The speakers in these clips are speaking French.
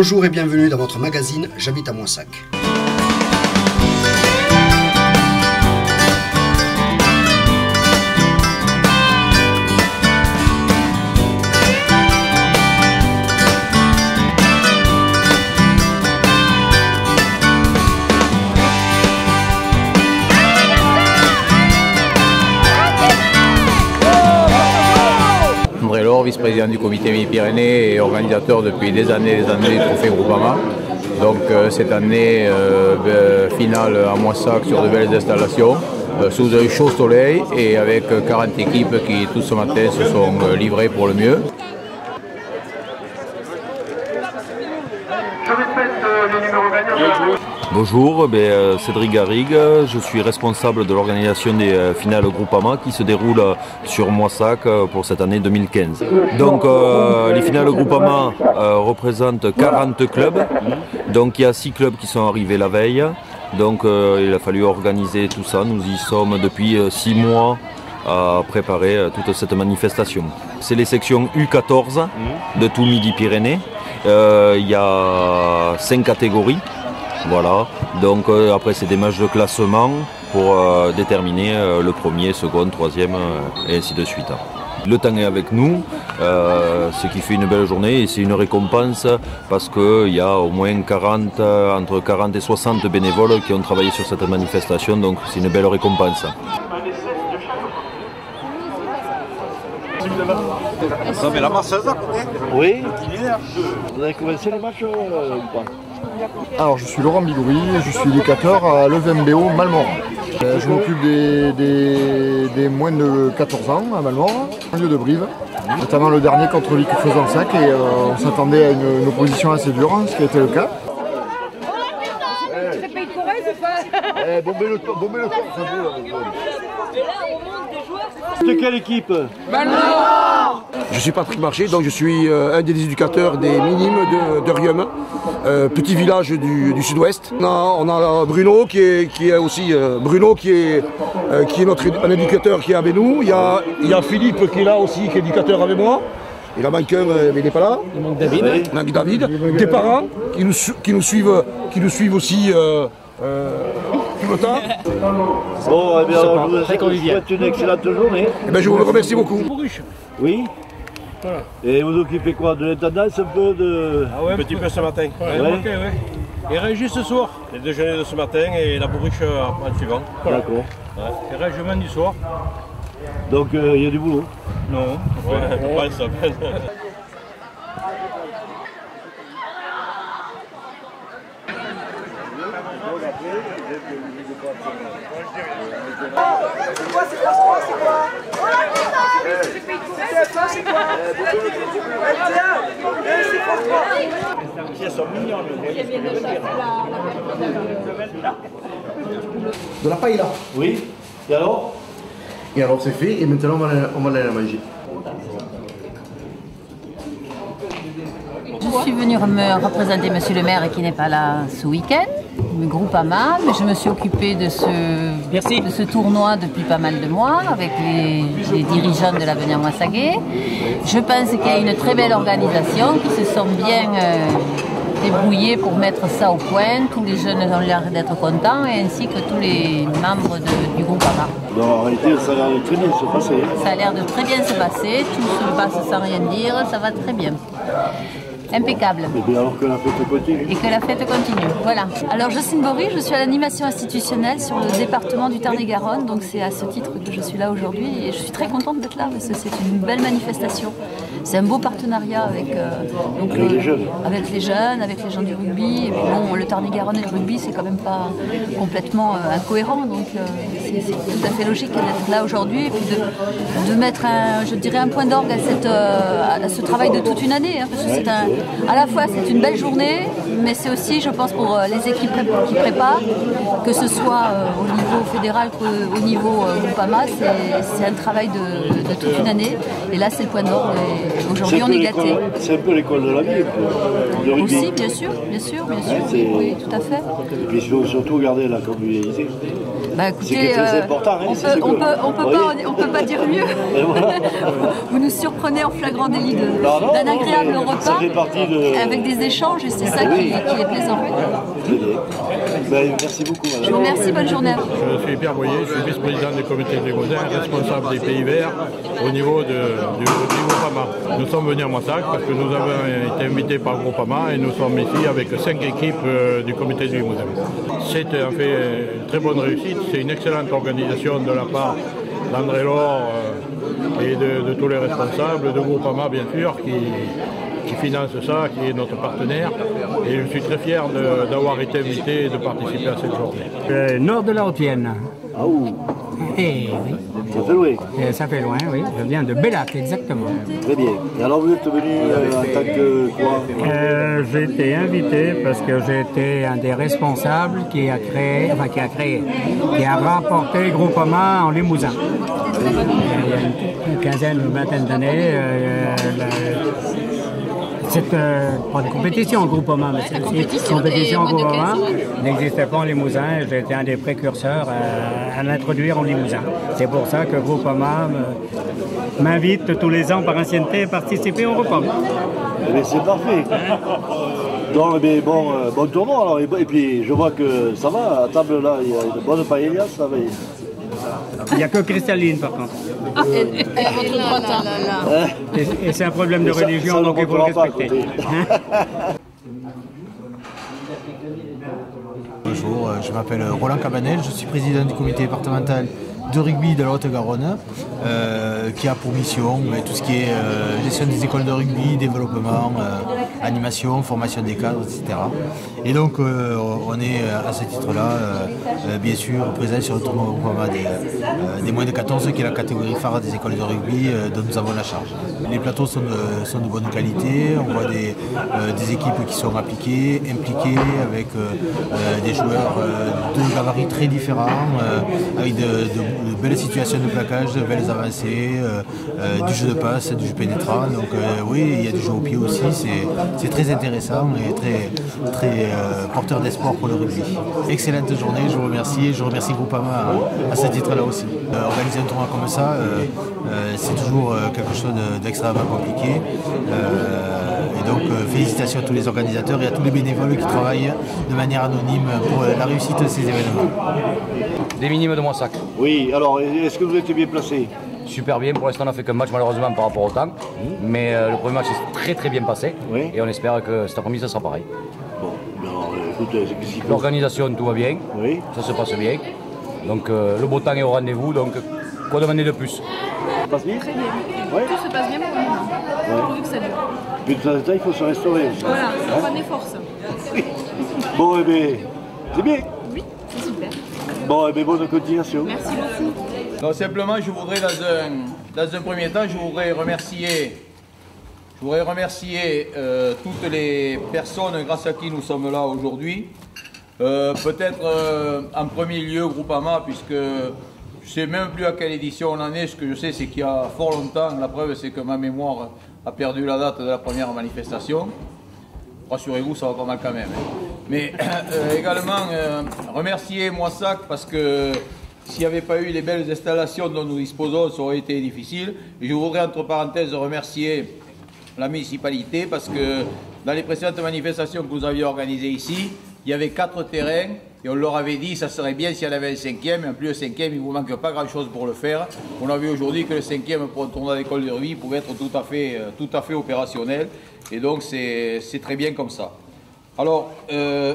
Bonjour et bienvenue dans votre magazine J'habite à Moissac. Vice-président du comité Midi-Pyrénées et organisateur depuis des années et des années du trophée Groupama. Donc euh, cette année, euh, euh, finale à Moissac sur de belles installations, euh, sous un chaud soleil et avec 40 équipes qui tout ce matin se sont livrées pour le mieux. Bonjour, ben, euh, Cédric Garrigue, je suis responsable de l'organisation des euh, finales Groupama qui se déroulent sur Moissac euh, pour cette année 2015. Donc les finales Groupama euh, représentent 40 clubs, donc il y a 6 clubs qui sont arrivés la veille, donc il a fallu organiser tout ça, nous y sommes depuis 6 mois à préparer toute cette manifestation. C'est les sections U14 de tout Midi-Pyrénées, il y a 5 catégories. Voilà, donc euh, après c'est des matchs de classement pour euh, déterminer euh, le premier, second, troisième et ainsi de suite. Le temps est avec nous, ce qui fait une belle journée et c'est une récompense parce qu'il y a au moins 40, euh, entre 40 et 60 bénévoles qui ont travaillé sur cette manifestation, donc c'est une belle récompense. Non mais la Marseillaise à Oui. Vous avez commencé les matchs ou pas? Alors, je suis Laurent Bigouri, je suis éducateur à l'EVMBO Malmort. Euh, je m'occupe des, des- des moins de 14 ans à Malmort, au lieu de Brive, notamment le dernier contre Vic Faisansac et euh, on s'attendait à une, une opposition assez dure, ce qui a été le cas. Eh, bombez le bombez ça De quelle équipe Je suis Patrick Marché, donc je suis euh, un des éducateurs des minimes de, de Rium, euh, petit village du, du sud-ouest. On a, on a Bruno qui est, qui est aussi euh, Bruno qui est, euh, qui est notre un éducateur qui est avec nous. Il y, a, il y a Philippe qui est là aussi, qui est éducateur avec moi. Il en manque un, mais il n'est pas là. Il manque David. Il manque David. Des parents qui nous, qui nous suivent, qui nous suivent aussi euh, le. Bon, eh bien, alors, je vous souhaite une excellente journée. Eh ben, je vous remercie beaucoup. Oui Et vous occupez quoi De l'intendance un peu de... Ah ouais, un petit peu ce matin. Ouais, Ouais. ok, ouais. Et Régis ce soir. Les déjeuners de ce matin et la bourriche euh, en suivant. D'accord. Ouais. Et règlement du soir. Donc euh, il y a du boulot. Non, ouais, pas ça. De la paille là. Oui Et alors? Et alors c'est fait et maintenant on va, aller- on va aller la manger. Je suis venue me représenter Monsieur le maire qui n'est pas là ce week-end, groupe AMA, mais je me suis occupée de ce, de ce tournoi depuis pas mal de mois avec les, les dirigeants de l'avenir Moissaguet. Je pense qu'il y a une très belle organisation qui se sont bien euh, débrouillés pour mettre ça au point. Tous les jeunes ont l'air d'être contents et ainsi que tous les membres de- du groupe AMA. Non, en réalité, ça a l'air de très bien se passer. Ça a l'air de très bien se passer, tout se passe sans rien dire, ça va très bien. Impeccable. Et bien alors que la fête continue. Et que la fête continue. Voilà. Alors Jocelyne Bory, je suis à l'animation institutionnelle sur le département du Tarn-et-Garonne, donc c'est à ce titre que je suis là aujourd'hui et je suis très contente d'être là parce que c'est une belle manifestation. C'est un beau partenariat avec, euh, donc, Avec euh, les jeunes. avec les jeunes, avec les gens du rugby. Et puis bon, le Tarn-et-Garonne et le rugby, c'est quand même pas complètement euh, incohérent, donc c'est tout à fait logique d'être là aujourd'hui et puis de, de mettre un, je dirais un point d'orgue à, cette, à ce travail de toute une année, hein, parce que c'est un, à la fois c'est une belle journée, mais c'est aussi, je pense, pour les équipes qui préparent, que ce soit au niveau fédéral qu'au niveau Groupama, c'est c'est un travail de, de toute une année. Et là, c'est le point d'orgue. Aujourd'hui, on est gâtés. l'école- C'est un peu l'école de la vie, rugby. Aussi, bien sûr, bien sûr, bien sûr. Oui, tout à fait. Et puis il faut surtout garder la convivialité. Bah écoutez, euh, on, peut, on, peut, on, peut pas, on peut pas dire mieux. Vous nous surprenez en flagrant délit d'un agréable repas avec des échanges et c'est ça qui, qui, est plaisant. Ben, merci beaucoup. Madame. Je vous remercie, bonne journée. Je suis Pierre Boyer, je suis vice-président du comité des Gaudins, responsable des pays verts au niveau de, du, du Groupama. Nous sommes venus à Moissac parce que nous avons été invités par le Groupama et nous sommes ici avec cinq équipes euh, du comité du Limousin. C'est en fait une très bonne réussite, c'est une excellente organisation de la part d'André Laure euh, et de, de, tous les responsables, de Groupama bien sûr, qui, qui finance ça, qui est notre partenaire. Et je suis très fier d'avoir été invité et de participer à cette journée. Euh, nord de la Haute-Vienne. Ah Eh oui. Ça fait loin. Et ça fait loin, oui. Je viens de Bellac, exactement. Très bien. Et alors vous êtes venu euh, en tant que quoi? Euh, J'ai été invité parce que j'ai été un des responsables qui a créé, enfin qui a créé, qui a rapporté Groupama en Limousin. Il y a une quinzaine, une vingtaine d'années, euh, cette euh, pas de compétition groupement, mais cette compétition, compétition groupement n'existait pas en Limousin été un des précurseurs à, à l'introduire en Limousin. C'est pour ça que Groupama m'invite tous les ans par ancienneté à participer au repas. Eh c'est parfait. Donc, mais bon, euh, bon tournoi alors. Et, et, puis je vois que ça va, à table là, il y a une bonne paella, ça va. Il n'y a que cristalline par contre. Ah, droite. Hein. Et, et c'est un problème de religion, ça, donc il faut le respecter. Bonjour, euh, je m'appelle Roland Cabanel, je suis président du comité départemental de rugby de la Haute-Garonne, euh, qui a pour mission mais, tout ce qui est euh, gestion des écoles de rugby, développement, euh, animation, formation des cadres, etc. Et donc on est à ce titre-là, bien sûr, présent sur le tournoi des, moins de 14, qui est la catégorie phare des écoles de rugby dont nous avons la charge. Les plateaux sont de, sont de bonne qualité, on voit des, des, équipes qui sont appliquées, impliquées, avec des joueurs de gabarits très différents, avec de de belles situations de plaquage, de belles avancées, euh, euh, du jeu de passe, du jeu pénétrant. Donc euh, oui, il y a du jeu au pied aussi, c'est très intéressant et très, porteur d'espoir pour le rugby. Excellente journée, je vous remercie je remercie Groupama à, à ce titre-là aussi. organiser un tournoi comme ça, c'est toujours quelque chose d'extrêmement compliqué. Donc félicitations à tous les organisateurs et à tous les bénévoles qui travaillent de manière anonyme pour la réussite de ces événements. Des minimes de Moissac. Oui, alors est-ce que vous êtes bien placé? Super bien, pour l'instant on n'a fait qu'un match malheureusement par rapport au temps. Mais euh, le premier match est très très bien passé oui. et on espère que cet après-midi ça sera pareil. Bon, alors, écoute, qu L'organisation tout va bien, oui. ça se passe bien. Donc euh, le beau temps est au rendez-vous, donc quoi demander de plus Ça passe bien Très bien. Ouais. Tout se passe bien pour le moment. Pourvu que ça dure. Puis de temps en temps, il faut se restaurer aussi. Voilà, ça prend des forces. Bon, eh bien, c'est bien. Oui, c'est super. Bon, eh bien, bonne continuation. Merci beaucoup. Donc simplement, je voudrais dans un, dans un premier temps, je voudrais remercier, je voudrais remercier euh, toutes les personnes grâce à qui nous sommes là aujourd'hui. Euh, Peut-être euh, en premier lieu Groupama, puisque je ne sais même plus à quelle édition on en est. Ce que je sais, c'est qu'il y a fort longtemps, la preuve, c'est que ma mémoire a perdu la date de la première manifestation. Rassurez-vous, ça va pas mal quand même. Mais euh, également, euh, remercier Moissac parce que s'il n'y avait pas eu les belles installations dont nous disposons, ça aurait été difficile. Je voudrais, entre parenthèses, remercier la municipalité parce que dans les précédentes manifestations que vous aviez organisées ici, il y avait quatre terrains et on leur avait dit ça serait bien s'il y en avait un cinquième. En plus, le cinquième, il ne vous manque pas grand-chose pour le faire. On a vu aujourd'hui que le cinquième pour un tournoi d'école de rugby pouvait être tout à fait, euh, tout à fait opérationnel. Et donc, c'est très bien comme ça. Alors, euh,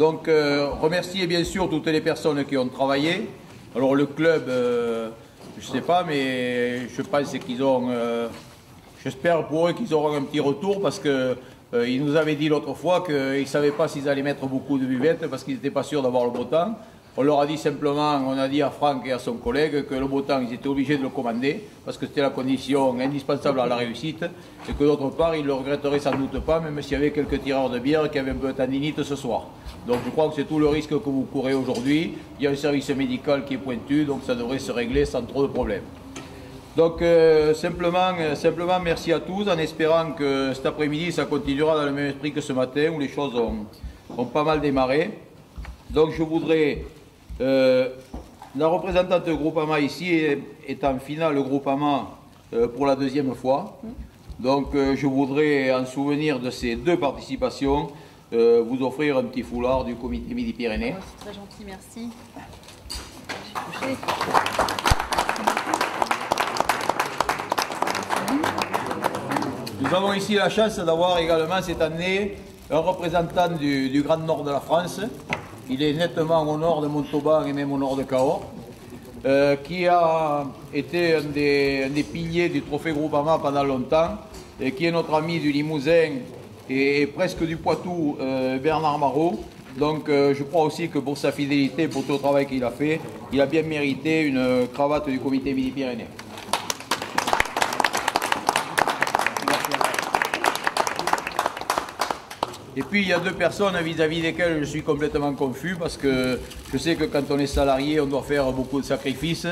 euh, bien sûr toutes les personnes qui ont travaillé. Alors, le club, euh, je ne sais pas, mais je pense qu'ils ont. J'espère pour eux qu'ils auront un petit retour parce que euh, ils nous avaient dit l'autre fois qu'ils ne savaient pas s'ils allaient mettre beaucoup de buvettes parce qu'ils n'étaient pas sûrs d'avoir le beau temps. On leur a dit simplement, on a dit à Franck et à son collègue que le beau temps, ils étaient obligés de le commander parce que c'était la condition indispensable à la réussite et que d'autre part, ils le regretteraient sans doute pas, même s'il y avait quelques tireurs de bière qui avaient un peu de ce soir. Donc je crois que c'est tout le risque que vous courez aujourd'hui. Il y a un service médical qui est pointu, donc ça devrait se régler sans trop de problèmes. Donc euh, simplement, euh, simplement merci à tous en espérant que cet après-midi ça continuera dans le même esprit que ce matin où les choses ont, pas mal démarré. Donc je voudrais Euh, la représentante de Groupama ici est, en finale Groupama euh, pour la deuxième fois. Donc je voudrais, en souvenir de ces deux participations, vous offrir un petit foulard du comité Midi-Pyrénées. C'est très gentil, merci. Nous avons ici la chance d'avoir également cette année un représentant du, Grand Nord de la France. Il est nettement au nord de Montauban et même au nord de Cahors, euh, qui a été un des, un piliers du trophée Groupama pendant longtemps, et qui est notre ami du Limousin et, et presque du Poitou, euh, Bernard Marot. Donc euh, je crois aussi que pour sa fidélité, pour tout le travail qu'il a fait, il a bien mérité une cravate du comité Midi-Pyrénées. Et puis il y a deux personnes vis-à-vis desquelles je suis complètement confus parce que je sais que quand on est salarié, on doit faire beaucoup de sacrifices.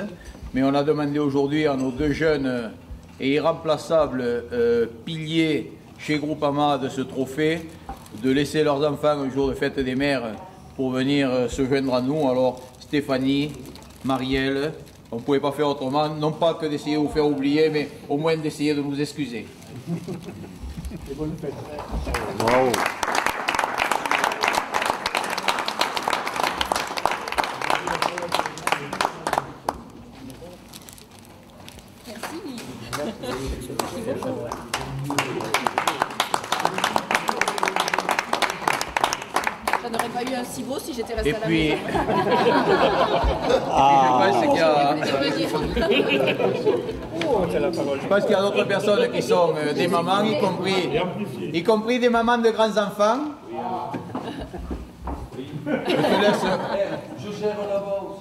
Mais on a demandé aujourd'hui à nos deux jeunes et irremplaçables euh, piliers chez Groupama de ce trophée de laisser leurs enfants un jour de fête des mères pour venir euh, se joindre à nous. Alors Stéphanie, Marielle, on ne pouvait pas faire autrement, non pas que d'essayer de vous faire oublier, mais au moins d'essayer de nous excuser. Bravo. Ça n'aurait pas eu un Et à la puis- maison. Ah. Je pense qu'il y a- Je. Je pense qu'il y a d'autres personnes qui sont euh, des mamans, y compris, y compris des mamans de grands enfants. Je te laisse.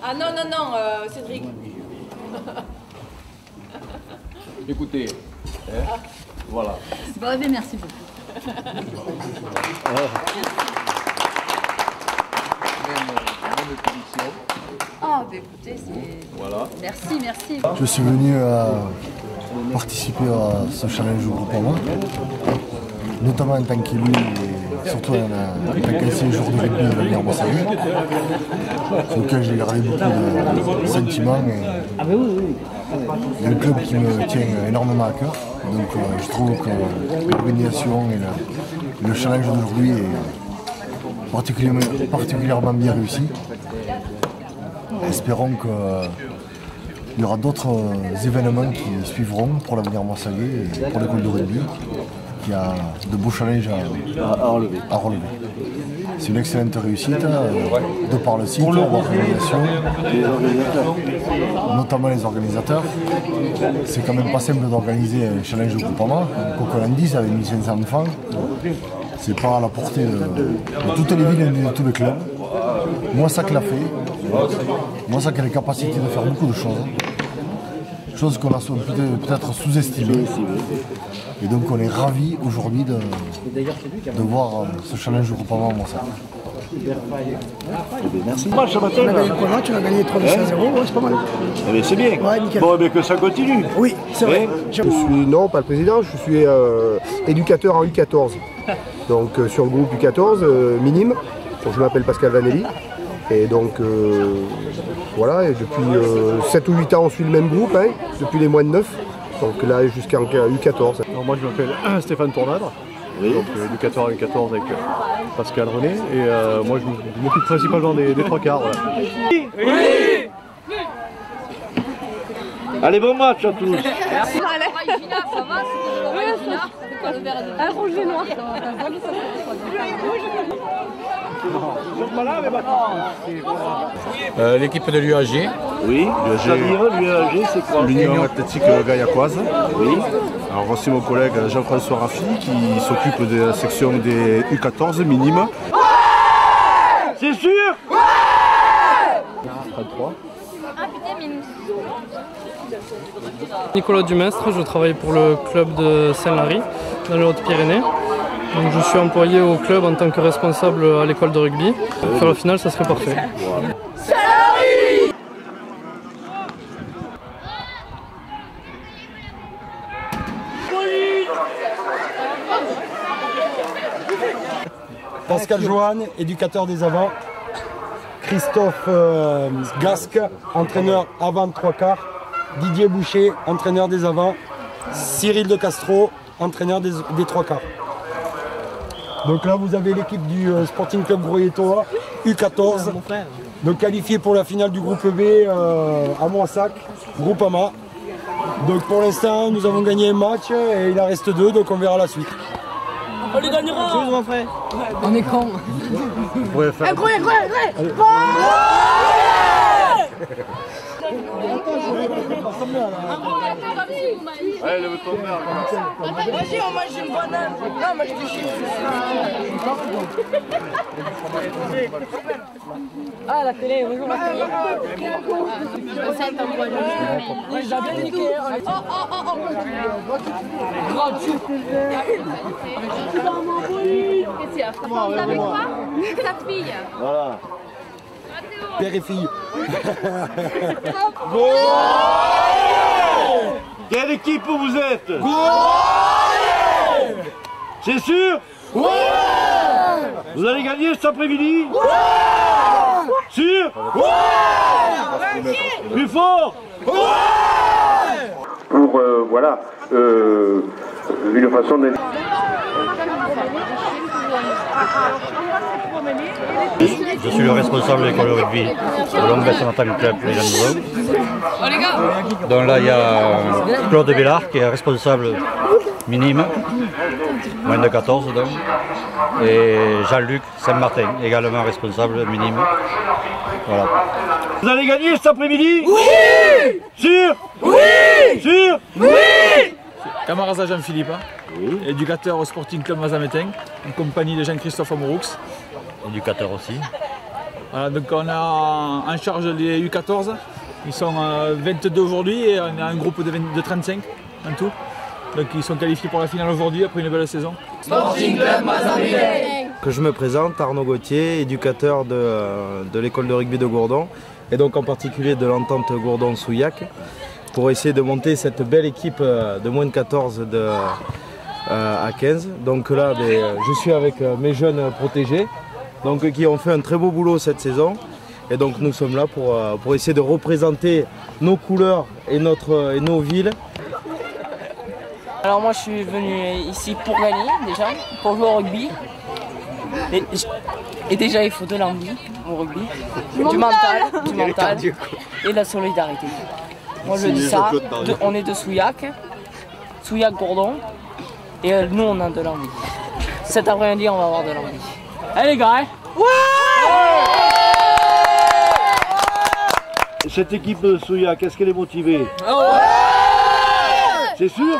Ah non, non, non, euh, Cédric. Écoutez. hein, voilà. Bon, eh bien, Ah, bah écoutez, c'est. Voilà. Merci, merci. Je suis venu euh, participer à ce challenge au Groupama, notamment en tant qu'élu et surtout en, en tant qu'ancien joueur de rugby de l'avenir Mossali, sur lequel j'ai gardé beaucoup de sentiments. Et il y a un club qui me tient énormément à cœur, donc euh, je trouve que l'organisation et le, le challenge d'aujourd'hui est particulièrement, particulièrement bien réussi. Espérons que il y aura d'autres euh, événements qui suivront pour l'avenir Moissalier et pour l'école de rugby, qui a de beaux challenges à, à relever. C'est une excellente réussite, euh, de par le site, l'organisation, notamment les organisateurs. C'est quand même pas simple d'organiser un challenge de groupement. Dit, avec 1500 enfants, c'est pas à la portée de, de toutes les villes et de tous les clubs. Moi, ça que l'a fait. Moi, ça qui a les capacités de faire beaucoup de choses. Choses qu'on a peut-être sous-estimées. Et donc, on est ravis aujourd'hui de, de voir euh, ce challenge groupement moi ça. Merci. Match ce matin. On a gagné quoi match On a gagné 3 à 0, ouais, c'est pas mal. Eh bien, c'est bien. Ouais, nickel. Bon, eh bien, que ça continue. Oui, c'est vrai. Je suis, non, pas le président, je suis euh, éducateur en U14. Donc euh, sur le groupe U14, euh, minime. Donc, je m'appelle Pascal Vanelli. Et donc euh, voilà, et depuis 7 ou 8 ans on suit le même groupe, hein, depuis les moins de 9. Donc là jusqu'en U14. Alors moi je m'appelle Stéphane Tournadre, donc euh, éducateur à U14 avec euh, Pascal René et euh, moi je m'occupe principalement des, des trois quarts. voilà. Allez, bon match à tous. Un rouge et noir. Euh, L'équipe de l'UAG. Oui, c'est-à-dire l'UAG, c'est quoi L'Union Athlétique Gaillacoise. Oui. Alors voici mon collègue Jean-François Raffi qui s'occupe de la section des U14 minimes. C'est sûr 33. Nicolas Dumestre, je travaille pour le club de Saint-Lary dans les Hautes-Pyrénées. Donc je suis employé au club en tant que responsable à l'école de rugby. Faire la finale, ça serait parfait. Pascal Joanne, éducateur des avants. Christophe euh, Gasque, entraîneur avant trois quarts. Didier Boucher, entraîneur des avants. Cyril de Castro, entraîneur des, des trois quarts. Donc là, vous avez l'équipe du euh, Sporting Club Groyetoa, U14, donc qualifié pour la finale du groupe B euh, à Moissac, groupe AMA. Donc pour l'instant, nous avons gagné un match et il en reste deux, donc on verra la suite. On les gagnera. Mon frère. On est con. Faire- Incroyable, incroyable Allez, ton verre. Vas-y, on mange une banane. Non, moi je te chie. Ah, la télé, bonjour la télé. Ouais, j'ai bien niqué. hein. Oh, oh, oh, oh. Grave chou. Vous avez quoi Sa fille. Voilà. Père et fille. Quelle équipe vous êtes C'est sûr Vous allez gagner cet après-midi Sûr Plus fort pour euh, voilà euh, une façon de Je suis le responsable de l'école de rugby de Natal Club les. Donc là, il y a Claude Bellard qui est responsable minime, moins de 14 donc. Et Jean-Luc Saint-Martin, également responsable minime. Voilà. Vous allez gagner cet après-midi? Oui Sûr Oui Sûr Oui Camaraza Jean-Philippe, éducateur au Sporting Club Mazametin, en compagnie de Jean-Christophe Amoroux. Éducateur aussi. Voilà, donc on a en charge les U14, ils sont euh, 22 aujourd'hui et on a un groupe de, 20 de 35 en tout. Donc ils sont qualifiés pour la finale aujourd'hui après une belle saison. Sporting Club Mazametin. Que je me présente, Arnaud Gauthier, éducateur de, euh, de l'école de rugby de Gourdon, et donc en particulier de l'entente Gourdon-Souillac, pour essayer de monter cette belle équipe euh, de moins de 14 de, euh, à 15. Donc là, ben, je suis avec euh, mes jeunes protégés, donc, qui ont fait un très beau boulot cette saison. Et donc nous sommes là pour, pour essayer de représenter nos couleurs et, notre, et nos villes Alors moi je suis venu ici pour gagner déjà, pour jouer au rugby. Et, et déjà il faut de l'envie au rugby, du Mental. mental, du mental et de la solidarité. Moi je dis ça, de- on est de Souillac, Souillac Gourdon, et euh, nous on a de l'envie. Cet après-midi on va avoir de l'envie. Allez les gars Cette équipe de Souya, qu'est-ce qu'elle est motivée C'est sûr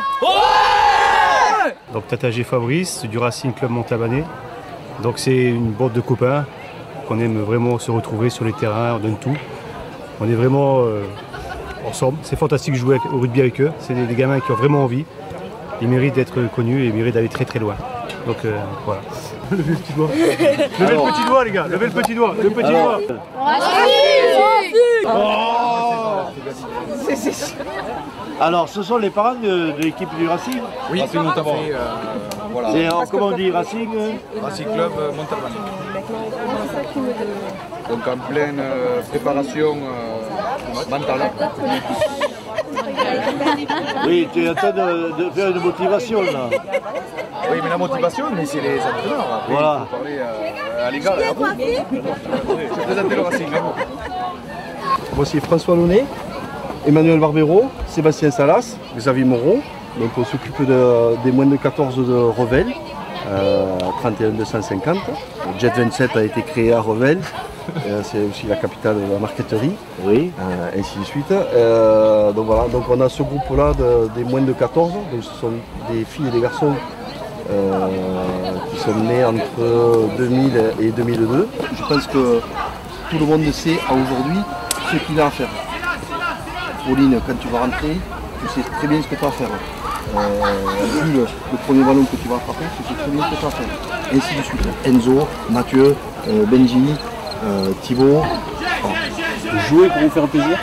Donc Tatagé Fabrice du Racing Club Montabané. Donc c'est une bande de copains qu'on aime vraiment se retrouver sur les terrains, on donne tout. On est vraiment euh, ensemble. C'est fantastique de jouer au rugby avec eux. C'est des, des gamins qui ont vraiment envie. Ils méritent d'être connus et ils méritent d'aller très très loin. Donc euh, voilà. Levez le petit doigt. Levez le petit doigt les gars, levez le petit doigt, le petit Alors. doigt. Alors, ce sont les parents de, de l'équipe du Racing Oui, Racing Montalban. euh, voilà. C'est, alors, comment on dit Racing euh Racing Club euh, Montalban. Donc en pleine euh, préparation euh, mentale. Oui, tu es en train de, de faire une motivation là. Oui, mais la motivation, mais c'est les entraîneurs. Après, Voilà. il faut parler euh, à l'égal. Je vais présenter le Racing. Voici François Launay, Emmanuel Barbero, Sébastien Salas, Xavier Moreau. Donc on s'occupe de- des moins de 14 de Revel, euh, 31 250. Le Jet 27 a été créé à Revel. Euh, c'est aussi la capitale de la marqueterie. Oui. Euh, ainsi de suite. Euh, donc voilà, donc on a ce groupe-là de- des moins de 14. Donc ce sont des filles et des garçons euh, qui sont nés entre 2000 et 2002. Je pense que tout le monde sait à aujourd'hui ce qu'il a à faire. Pauline, quand tu vas rentrer, tu sais très bien ce que tu as à faire. Euh, Jules, le premier ballon que tu vas attraper, tu sais très bien ce que tu as à faire. Ainsi de suite. Enzo, Mathieu, Benji, euh, Thibaut. Voilà. Jouer pour vous faire plaisir.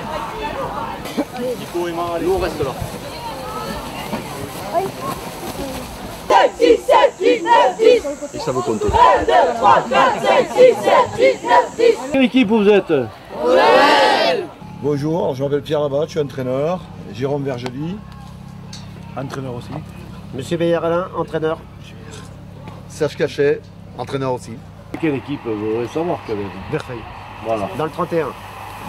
Sexy, sexy Et ça veut compter. 2, 3, 4, 5, 6, 7, 8, 9, 10. Quelle équipe vous êtes? Bonjour, je m'appelle Pierre Labat, je suis entraîneur. Jérôme Vergely, entraîneur aussi. Monsieur Beyer-Alain, entraîneur. Serge Cachet, entraîneur aussi. Quelle équipe Vous voudrez savoir quand même. Verfeil. Voilà. Dans le 31.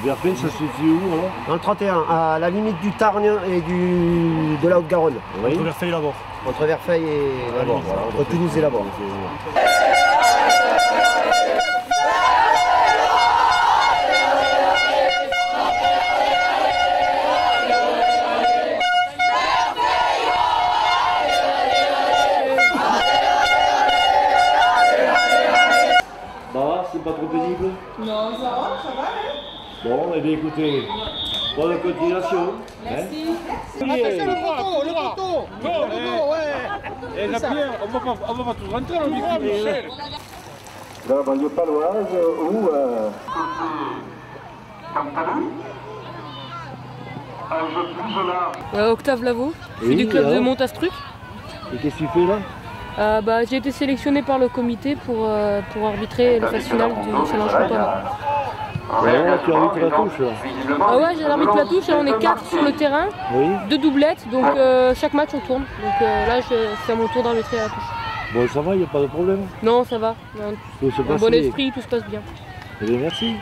Verfeil, ça se situe où alors? Dans le 31, à la limite du Tarn et du, de la Haute-Garonne. Entre Verfeil et Laborde. Entre Verfeil et Laborde. voilà, entre Toulouse et Laborde. Bah, c'est pas trop pénible Non, ça va, ça va. Bon, eh bien écoutez, bonne continuation. Merci. Attention le poteau, le poteau Non, Le poteau, ouais Eh, Jean-Pierre, on va pas, on va pas tous rentrer dans le micro, Michel. Dans la banlieue paloise où euh, Euh, Octave Lavaux, je suis Oui, du club de alors Montastruc. Et qu'est-ce que tu fais là? Euh, bah, j'ai été sélectionné par le comité pour, euh, pour arbitrer le phase finale du challenge Groupama. Ouais, tu arbitres la touche là. Ah ouais, j'ai l'arbitre la touche, là on est 4 sur le terrain, Oui. deux doublettes, donc euh, chaque match on tourne. Donc là je fais mon tour d'arbitrer à la touche. Bon, ça va, il n'y a pas de problème. Non, ça va. Bon esprit, tout se passe bien. Eh bien, merci.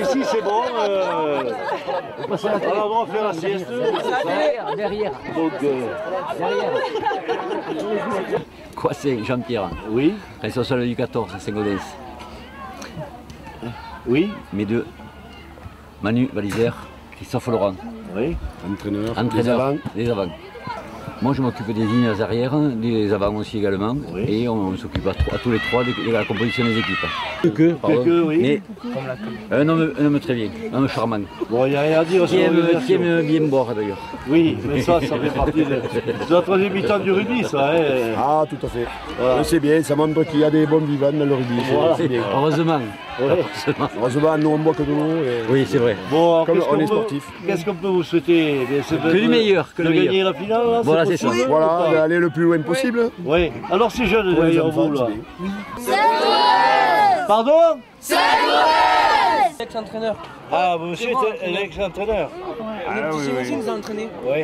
Ici, c'est bon. Euh... On Alors, va faire la sieste. Derrière, derrière. Donc, euh, Quoi c'est Jean-Pierre Oui. Responsable du 14 à Saint-Gaudens. Oui. Mes deux. Manu Valisère, Christophe Laurent. Oui. Entraîneur. Entraîneur. Des avants. Moi je m'occupe des lignes arrière, des avants aussi également. Et on s'occupe à, tous les trois de, de la composition des équipes. Que, que, oui. Mais un homme, un homme très bien, un homme charmant. Bon, il n'y a rien à dire Qui aime, qui aime bien boire d'ailleurs. Oui, mais ça, ça fait partie de, de la troisième mi-temps du rugby, ça. Hein. Ah, tout à fait. C'est bien, ça montre qu'il y a des bons vivants dans le rugby. Voilà. Bien. Heureusement. Ouais. Heureusement, nous on boit que de l'eau. et- Oui, c'est vrai. Bon, alors, Comme qu'est-ce on qu'on est peut- sportif. Qu'est-ce qu'on peut vous souhaiter? Eh Que du meilleur, que de le gagner la finale, là, Voilà, c'est ça. possible Voilà, d'aller le plus loin possible. Oui. Alors, c'est jeune Pour les derrière enfants, vous, là. c'est. Pardon? Ex-entraîneur. Ah, vous aussi ex-entraîneur Ah, le petit chien aussi nous a entraînés. Oui.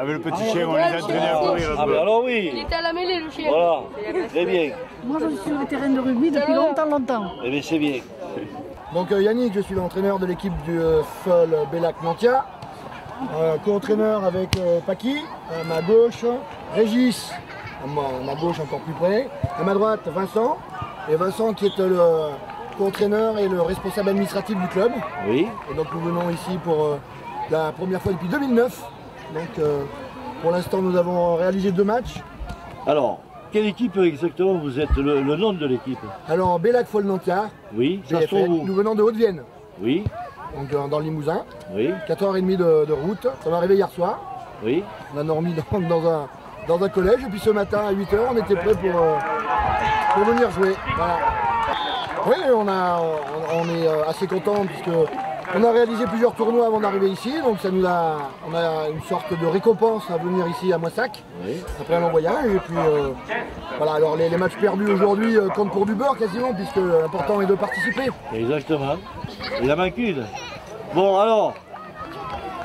Avec, le petit chien, on les a entraînés à courir. Ah, mais alors Il oui. était à la mêlée le chien. Voilà. Très bien. Moi, je suis sur le terrain de rugby depuis longtemps, longtemps. Eh bien, c'est bien. Donc euh, Yannick, je suis l'entraîneur de l'équipe du euh, FOL Bellac Nantia. Euh, Co-entraîneur avec euh, Paki, à ma gauche, Régis, à ma, à ma gauche encore plus près, à ma droite Vincent, et Vincent qui est le co-entraîneur et le responsable administratif du club. Oui. Et donc nous venons ici pour euh, la première fois depuis 2009. Donc pour l'instant nous avons réalisé deux matchs. Alors, quelle équipe exactement vous êtes le, le nom de l'équipe? Alors Bellac FOL Nantia, Oui, ça se BFL, trouve où? Nous venons de Haute-Vienne, Oui, donc euh, dans le Limousin. oui, 4h30 de, de route, ça m'est arrivé hier soir. oui. On a dormi dans, dans un, dans un collège et puis ce matin à 8h on était prêt pour, euh, pour venir jouer. Voilà. Oui, on, a, on, on est euh, assez content puisque on a réalisé plusieurs tournois avant d'arriver ici, donc ça nous a, on a une sorte de récompense à venir ici à Moissac Oui. après un long voyage. Et puis euh, voilà, alors les, les matchs perdus aujourd'hui euh, comptent pour du beurre quasiment puisque l'important est de participer. Exactement. Et la manque une. Bon, alors,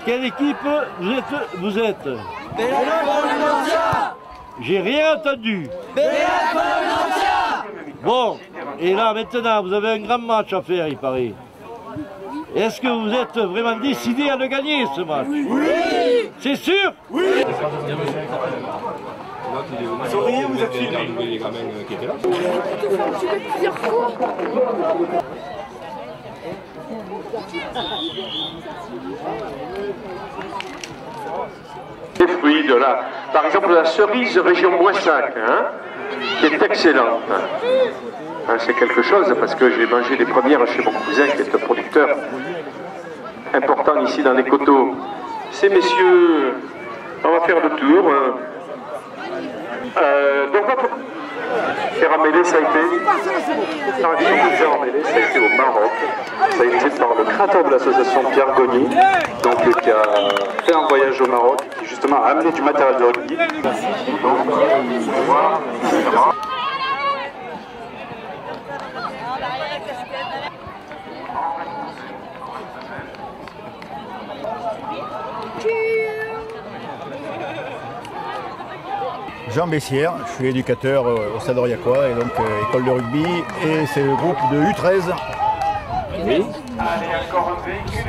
quelle équipe vous êtes Vous êtes? J'ai rien entendu. Bon, et là maintenant, vous avez un grand match à faire, il paraît. Est-ce que vous êtes vraiment décidé à le gagner ce match Oui C'est sûr Oui Souriez, vous êtes filmé. les gamins qui étaient là. plusieurs fois. Les fruits de la, par exemple la cerise région Moissac, hein, qui est excellente. C'est quelque chose parce que j'ai mangé les premières chez mon cousin qui est un producteur important ici dans les coteaux. Ces messieurs, on va faire le tour. hein. Euh, donc, on va- Fer mêlé, ça a été. Tradition de fer mêlé, ça a été au Maroc. Ça a été par le créateur de l'association Pierre Gogny, donc qui a fait un voyage au Maroc, qui justement a amené du matériel de rugby. Jean Bessière, je suis éducateur euh, au Stade Oriacois et donc euh, école de rugby et c'est le groupe de U13. Oui.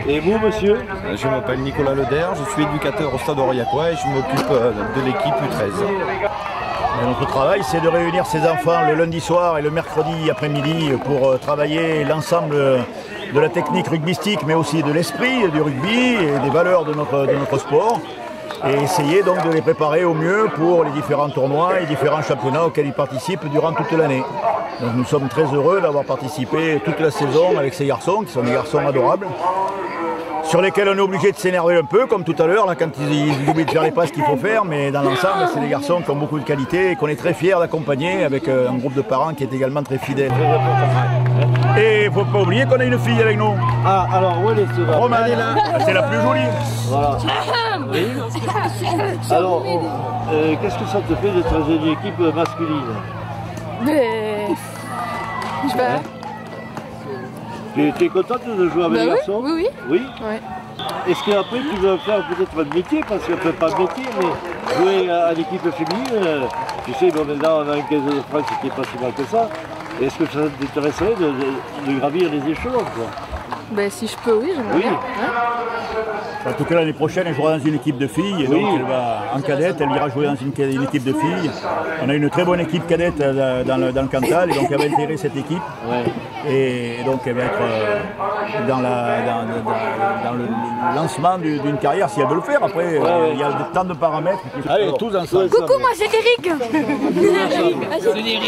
Et vous, monsieur? Je m'appelle Nicolas Leder, je suis éducateur au Stade Oriacois et je m'occupe euh, de l'équipe U13. Et notre travail, c'est de réunir ces enfants le lundi soir et le mercredi après-midi pour euh, travailler l'ensemble de la technique rugbystique, mais aussi de l'esprit du rugby et des valeurs de notre, de notre sport. Et essayer donc de les préparer au mieux pour les différents tournois et différents championnats auxquels ils participent durant toute l'année. Donc nous sommes très heureux d'avoir participé toute la saison avec ces garçons, qui sont des garçons adorables sur lesquels on est obligé de s'énerver un peu, comme tout à l'heure, quand ils, oublient de faire les passes qu'il faut faire, mais dans l'ensemble, c'est des garçons qui ont beaucoup de qualité et qu'on est très fiers d'accompagner avec euh, un groupe de parents qui est également très fidèle. Et il ne faut pas oublier qu'on a une fille avec nous. Ah, alors, où elle est Romane, c'est la plus jolie. Voilà. Oui. Alors, euh, qu'est-ce que ça te fait d'être dans une équipe masculine Mais. Je sais pas. Tu tu es contente de jouer avec Bah les oui, garçons oui, oui. Oui Ouais. Est-ce qu'après tu veux faire peut-être un métier Parce qu'on ne fait pas de métier, mais jouer à, à l'équipe féminine, euh, tu sais, bon, maintenant on a une caisse de France qui n'est pas si mal que ça. Est-ce que ça t'intéresserait de, de- de gravir les échelons quoi? Ben si je peux, oui, j'aimerais Oui. bien. Ouais. En tout cas, l'année prochaine, elle jouera dans une équipe de filles. Et Oui. donc, elle va en cadette, elle ira jouer dans une, une équipe de filles. On a une très bonne équipe cadette euh, dans le, dans le Cantal. Et donc, elle va intégrer cette équipe. Et donc, elle va être euh, dans, la, dans, dans- dans le lancement du- d'une carrière, si elle veut le faire. Après, euh, il y a tant de paramètres. Allez, tous ensemble. Coucou, moi c'est Derek Cédric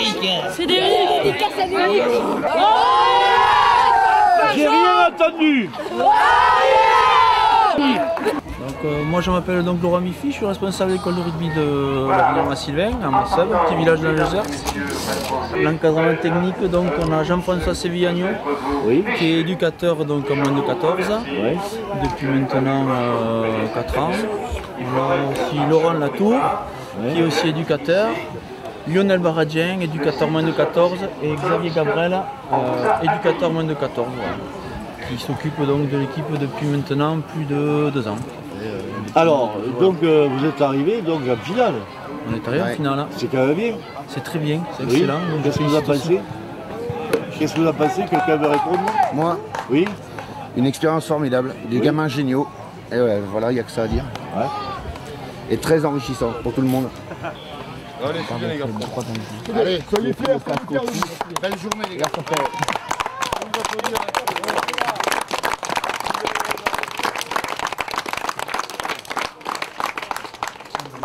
Cédric Dédicace à Cédric J'ai rien entendu Donc, euh, moi je m'appelle donc Laurent Mifi, je suis responsable de l'école de rugby de la ville de Sylvain, à Massab, petit village de la Lozère. L'encadrement technique, donc on a Jean-François Sévillagnon, qui est éducateur donc à moins de 14, depuis maintenant 4 ans. On a aussi Laurent Latour, qui est aussi éducateur. Lionel Baradien, éducateur moins de 14, et Xavier Gabriel, euh, éducateur moins de 14, voilà, qui s'occupe donc de l'équipe depuis maintenant plus de deux ans. Alors, donc euh, vous êtes arrivé donc en finale On est arrivé en finale. C'est quand même bien. C'est très bien, c'est Oui. excellent. Qu'est-ce que vous en félicitations. pensez Qu'est-ce que vous en pensez Quelqu'un veut répondre Moi Oui. Une expérience formidable, des gamins géniaux. Et ouais, voilà, il n'y a que ça à dire. Et très enrichissant pour tout le monde. Allez, c'est bien les gars. Allez, soyez fiers, soyez fiers. Belle journée les gars.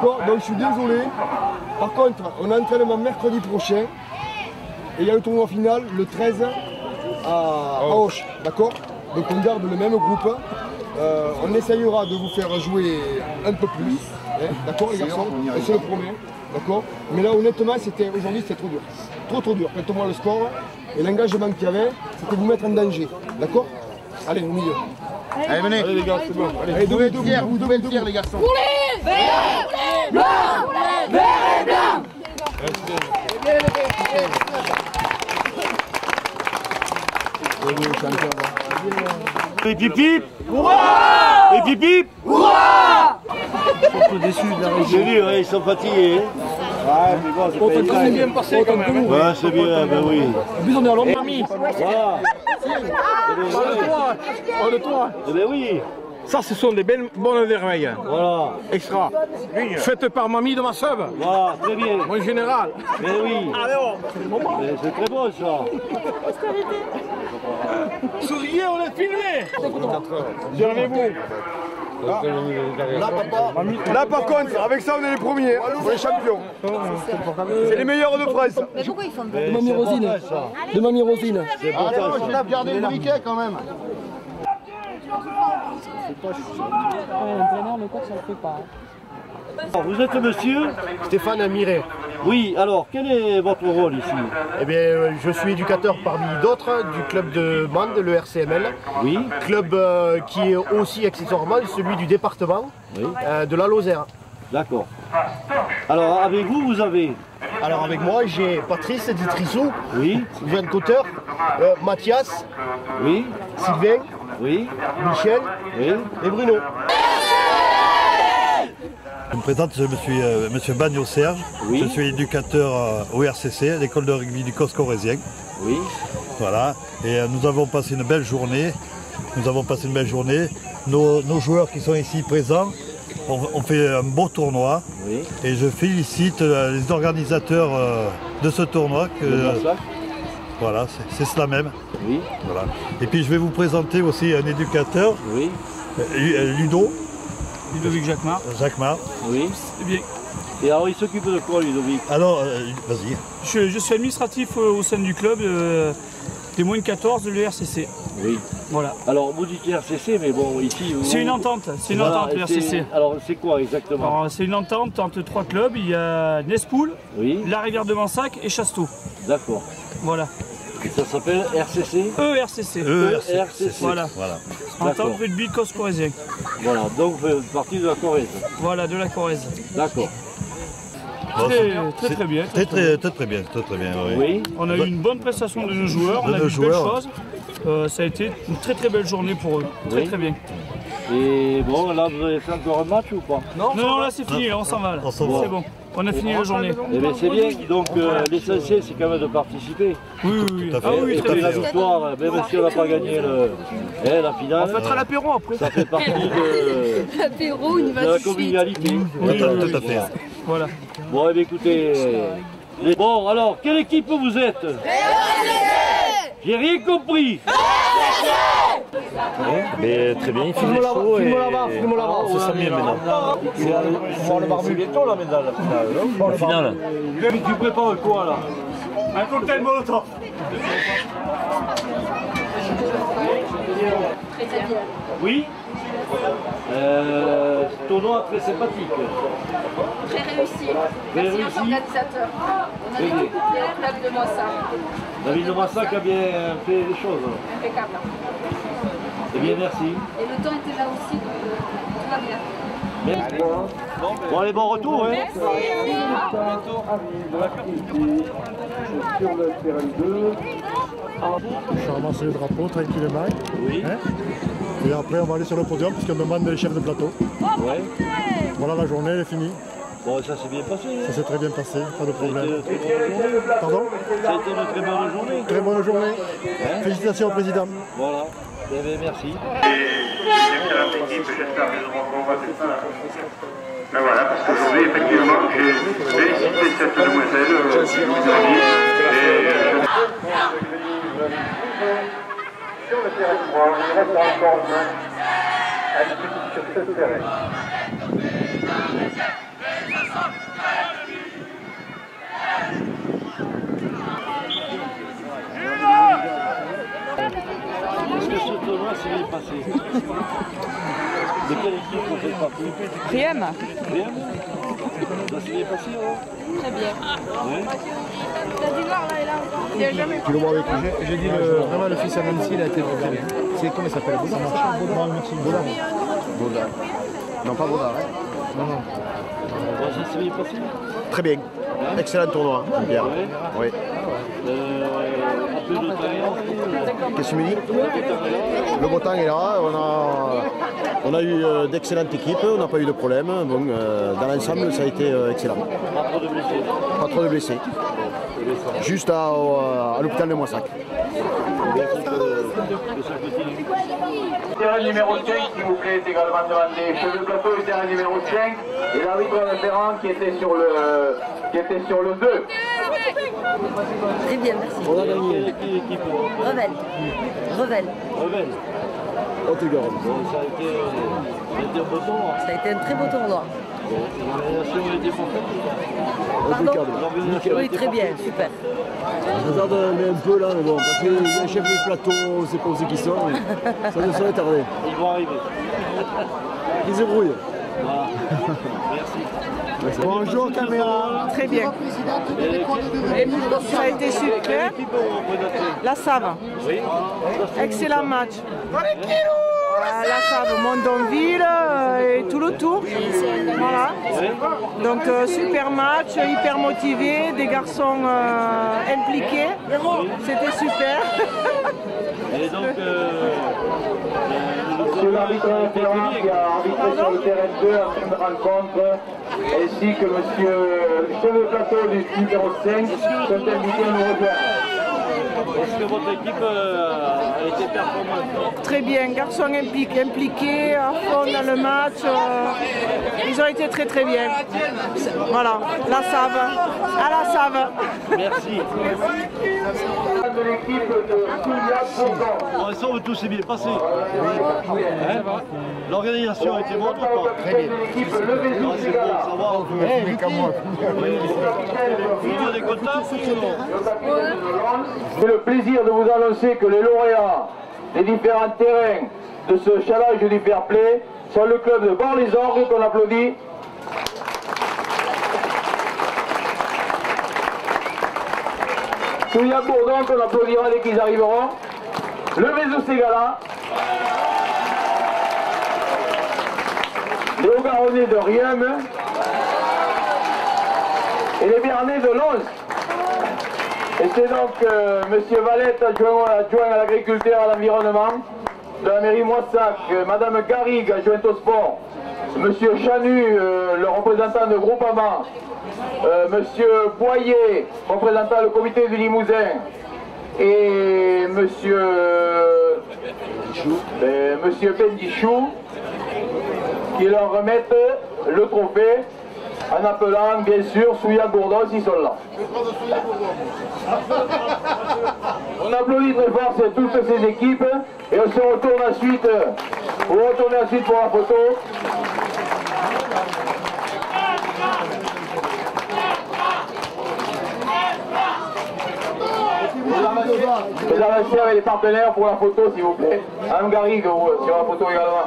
Bon, donc je suis désolé. Par contre, on a entraînement mercredi prochain. Et il y a le tournoi final le 13 à, à Auch. D'accord? Donc on garde le même groupe. Euh, on essayera de vous faire jouer un peu plus. hein, D'accord les garçons? On se le promet. D'accord Mais là honnêtement c'était aujourd'hui c'était trop dur. Trop trop dur. Faites-moi le score. Et l'engagement qu'il y avait, c'était vous mettre en danger. D'accord Allez, au milieu. Allez, venez. Allez les gars, c'est bon. Allez, vous devez être fiers, vous devez être fiers les garçons. Verts, les blancs, les verts et blancs Et pipi Et pipi Surtout déçu de la J'ai région. vu, ouais, ils sont fatigués. Ouais, mais bon, c'est pas une blague. bien passé quand même. Ouais, c'est bien, ben oui. En plus on est à Londres, mamie. Voilà. toi, oh de toi. Eh ben oui. Ça, ce sont des belles bonnes vermeilles. Voilà. Extra. Faites par mamie de ma sœur. Voilà, très bien. Mon général. Mais oui. Allez. Mais C'est très bon ça. Souriez, on est filmé. Servez-vous. Là, papa. Là, par contre, avec ça, on est les premiers. On est champions. C'est les meilleurs de France. Mais pourquoi ils font De Mamie Rosine. De Mamie Rosine. C'est pour ça. Garder le briquet quand même. L'entraîneur, le coach, ça le fait pas. Alors, Vous êtes monsieur Stéphane Amiré. Oui, alors, quel est votre rôle ici Eh bien, euh, je suis éducateur parmi d'autres du club de Mende, le RCML. Oui. Club euh, qui est aussi accessoirement celui du département euh, de la Lozère. D'accord. Alors, avec vous, vous avez Alors, avec moi, j'ai Patrice Ditrissou, oui. Coteur, euh, Mathias, oui. Sylvain, oui. Michel oui. et Bruno. Je me présente, je me suis euh, Monsieur Bagno Serge. Je suis éducateur euh, au RCC, à l'école de rugby du COS corésien. Oui. Voilà. Et euh, nous avons passé une belle journée. Nous avons passé une belle journée. Nos, nos joueurs qui sont ici présents ont, ont fait un beau tournoi. Oui. Et je félicite euh, les organisateurs de ce tournoi. que-. Voilà, c'est- cela même. Oui. Voilà. Et puis je vais vous présenter aussi un éducateur. Oui. Ludo. Ludovic Jacquemart. Jacquemart. Oui. Eh bien, Et alors, il s'occupe de quoi, Ludovic? Alors, euh, vas-y. je, je suis administratif euh, au sein du club euh, des moins de 14 de l'ERCC. Oui. Voilà. Alors, vous dites RCC, mais bon, ici... vous- C'est une entente, c'est une Voilà, entente c'est- Alors, c'est quoi exactement Alors, C'est une entente entre trois clubs. Il y a Nespoul, La Rivière de Mansac et Chasteau. D'accord. Voilà. Et ça s'appelle RCC ERCC. ERCC. Voilà. Voilà. Entente rugby cos corésien. Voilà, donc vous faites partie de la Corrèze. Voilà, de la Corrèze. D'accord. Très, très, très bien. Très très, très très bien, très très bien. oui. On a eu une bonne prestation de nos joueurs, on a nos vu de belles joueurs. choses. Euh, ça a été une très très belle journée pour eux. Très Oui. très bien. Et bon, là, vous avez fait encore un match ou pas? Non, non, là c'est fini, on s'en va. là. On s'en va. C'est bon, on a fini la journée. Eh bien, c'est bien. Donc, euh, l'essentiel, c'est quand même de participer. Oui, oui, oui. Ah oui, Et très comme bien. la victoire, même si on n'a pas gagné le, eh, la finale, On fêtera l'apéro après. ça fait partie de, L'apéro, de la convivialité. Oui, Tout à- oui, tout à oui. fait. Voilà. Bon, eh bien, écoutez. euh, les- Bon, alors, quelle équipe vous êtes? J'ai rien compris. Mais très bien, il la- chaud et barre. on se sent bien maintenant. C'est bientôt la médaille, la finale. non La finale. Tu tu prépares quoi là Un cocktail molotov. Oui euh, Tournoi très sympathique. Très réussi. Très Merci aux réussi. organisateurs. On a des bien. des clubs de Moissac. La ville de Massac a bien fait les choses. Impeccable. Eh bien, merci. Et le temps était là aussi, donc euh, tout va bien. Merci. Bon, allez, bon retour. Hein. Je vais ramasser le drapeau tranquillement. Oui. Hein Et après, on va aller sur le podium puisqu'on demande les chefs de plateau. Ouais. Voilà, la journée elle est finie. Bon, ça s'est bien passé. hein. Ça s'est très bien passé, pas de problème. Ça a été une très bonne journée. Pardon Ça a été une très bonne journée. Très bonne journée. Félicitations au président. Voilà. Eh bien, merci. Excellente équipe, j'espère que nous ça. Ben voilà, parce qu'aujourd'hui, effectivement, j'ai félicité cette demoiselle, euh, et euh, Sur le territoire, il reste encore disputer sur ce terrain. Est-ce que ce tournoi s'est bien passé De quelle équipe vous faites partie Riem. Rien Tu le vois avec J'ai- dit vraiment le fils à a été. C'est comment il s'appelle. Non, pas Très bien. Excellent tournoi, Pierre. Oui. Qu'est-ce que tu me dis? Le beau est là, on a, on a eu euh, d'excellentes équipes, on n'a pas eu de problème. Bon, euh, dans l'ensemble, ça a été euh, excellent. Pas trop de blessés. Pas trop de blessés. Juste à, à l'hôpital de Moissac. Terrain numéro 5, s'il vous plaît, est également demandé. Chef de plateau du terrain numéro 5 et l'arbitre référent qui était sur le, qui était sur le 2. Très bien, merci. On a gagné. Revel. Revel. Revel. Ça a été, euh, ça a été un beau tournoi. Ça a été un très beau tournoi. L'organisation. Pardon Oui, très bien, super. Je regarde un peu là, mais bon, parce qu'il y a un chef de plateau, on sait pas où c'est qui sont, mais ça ne saurait tarder. Ils vont arriver. Ils se brouillent. Bonjour caméra. Très bien. Ça a été super. La Save. Excellent match. Euh, La Save, Mondonville euh, et tout le tour. Voilà. Donc euh, super match, hyper motivé, des garçons euh, impliqués. C'était super. Et donc, euh, Monsieur l'arbitre référent qui a arbitré sur le terrain 2 en fin de rencontre, ainsi que monsieur le chef de plateau du numéro 5 sont invités à nous rejoindre. Est-ce que votre équipe euh, a été performante? Très bien, garçons impliqués, impliqués à fond dans le match. euh, ils ont été très très bien. Voilà, la save. À la save. Merci. De l'équipe de ça, on tout s'est bien passé. Hein L'organisation a été bonne ou pas Très bien. C'est bon à savoir. Vous êtes content J'ai le plaisir de vous annoncer que les lauréats des différents terrains de ce challenge du fair play sont le club de Bar-les-Orgues qu'on applaudit. Souillac Bourdon qu'on applaudira dès qu'ils arriveront. Le Vézo Ségala. Les Hauts-Garonnais de Riem. Et les Bernais de Lons. Et c'est donc euh, Monsieur Valette, adjoint, à l'agriculture et à l'environnement, de la mairie Moissac, euh, Madame Garrigue, adjointe au sport, Monsieur Chanu, euh, le représentant de Groupama, euh, Monsieur Boyer, représentant le comité du Limousin, et Monsieur, euh, Monsieur Bendichou, qui leur remettent le trophée en appelant bien sûr Souya Gourdon s'ils sont là. On applaudit très fort toutes ces équipes et on se retourne ensuite, vous retournez ensuite pour la photo. Les avancez avec les partenaires pour la photo s'il vous plaît. Madame Garrigue vous, sur la photo également.